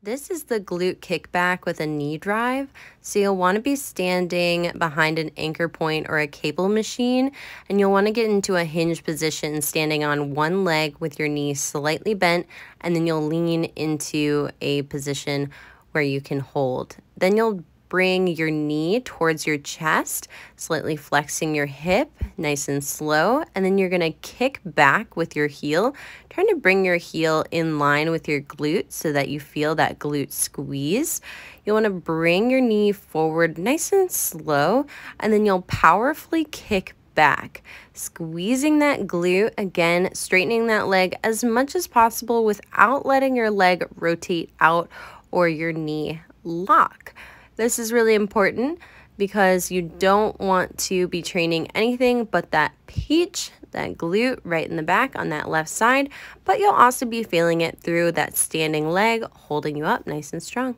This is the glute kickback with a knee drive. So you'll want to be standing behind an anchor point or a cable machine, and you'll want to get into a hinge position standing on one leg with your knee slightly bent, and then you'll lean into a position where you can hold. Then you'll bring your knee towards your chest, slightly flexing your hip, nice and slow. And then you're gonna kick back with your heel, trying to bring your heel in line with your glute so that you feel that glute squeeze. You wanna bring your knee forward nice and slow, and then you'll powerfully kick back, squeezing that glute again, straightening that leg as much as possible without letting your leg rotate out or your knee lock. This is really important because you don't want to be training anything but that peach, that glute right in the back on that left side, but you'll also be feeling it through that standing leg, holding you up nice and strong.